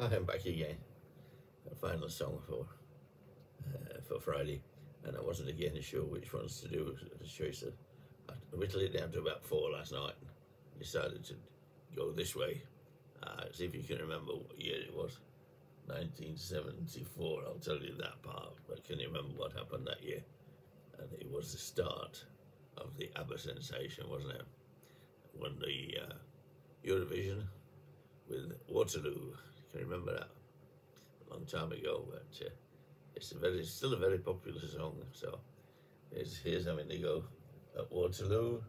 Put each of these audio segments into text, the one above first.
I am back again. A final song for uh, for Friday, and I wasn't again sure which ones to do. The choice I whittled it down to about four last night. and Decided to go this way. Uh, see if you can remember what year it was. 1974. I'll tell you that part. But can you remember what happened that year? And it was the start of the ABBA sensation, wasn't it? Won the uh, Eurovision with Waterloo. Can remember that? A long time ago, but uh, it's a very, still a very popular song. So here's, here's having to go at Waterloo.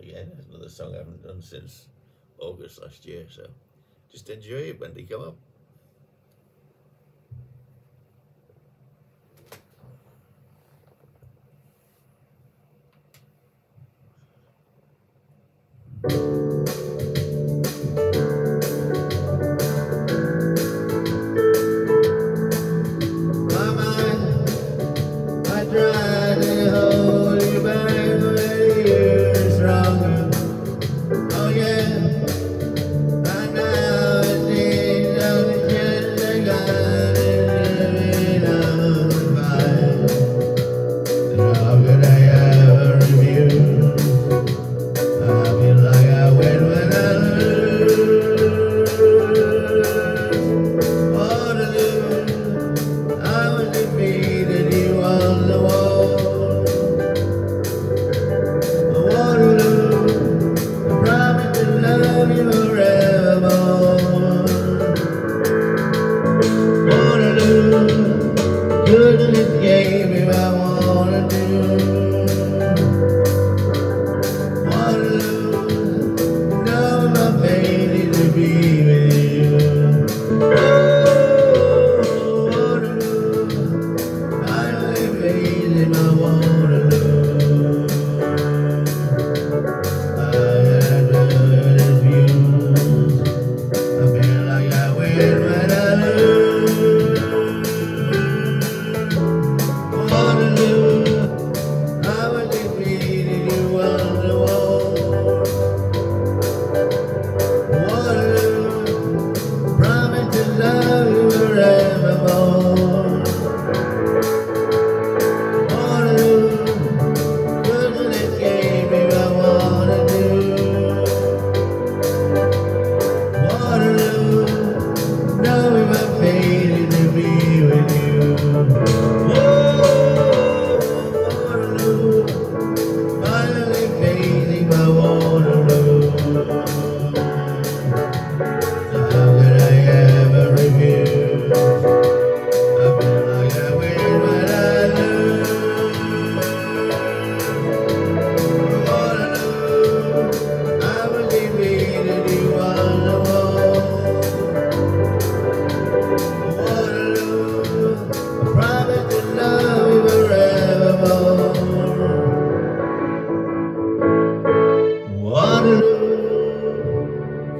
Again, another song I haven't done since August last year. So just enjoy it when they come up.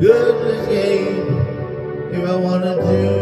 good escape if I wanted to.